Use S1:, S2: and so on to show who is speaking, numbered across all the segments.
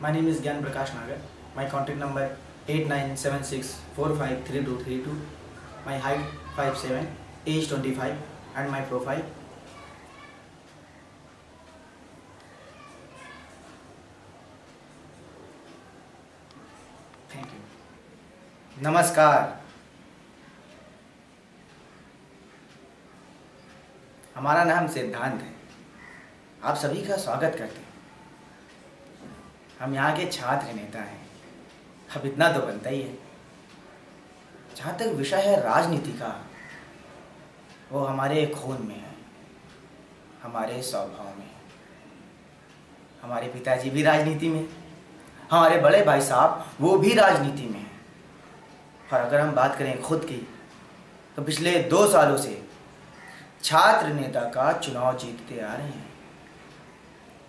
S1: My name is Gyan Prakash Nagar. My contact number 8976453232. My height 5'7", age 25, and my profile. Thank you. नमस्कार हमारा नाम सिद्धांत है आप सभी का स्वागत करते हैं हम यहाँ के छात्र नेता हैं। अब इतना तो बनता ही है। जहाँ तक विषय है राजनीति का, वो हमारे खून में है, हमारे स्वभाव में है। हमारे पिताजी भी राजनीति में हमारे बड़े भाई साहब वो भी राजनीति में है। और अगर हम बात करें खुद की तो पिछले दो सालों से छात्र नेता का चुनाव जीतते आ रहे हैं।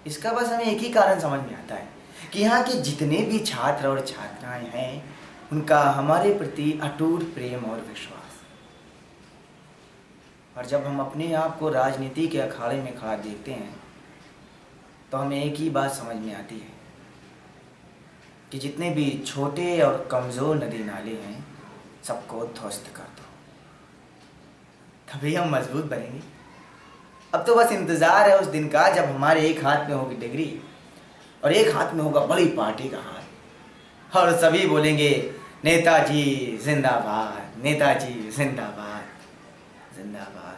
S1: इसका बस हमें एक ही कारण समझ में आता है। कि यहाँ के जितने भी छात्र और छात्राएँ हैं, उनका हमारे प्रति अटूट प्रेम और विश्वास। और जब हम अपने आप को राजनीति के अखाड़े में खड़ा देखते हैं तो हमें एक ही बात समझ में आती है कि जितने भी छोटे और कमज़ोर नदी नाले हैं, सबको ध्वस्त कर दो। तभी हम मज़बूत बनेंगे। अब तो बस इंतज़ार है उस दिन का जब हमारे एक हाथ में होगी डिग्री। और एक हाथ में होगा बड़ी पार्टी का हाथ। और सभी बोलेंगे, नेताजी, जिंदाबाद नेताजी, जिंदाबाद जिंदाबाद।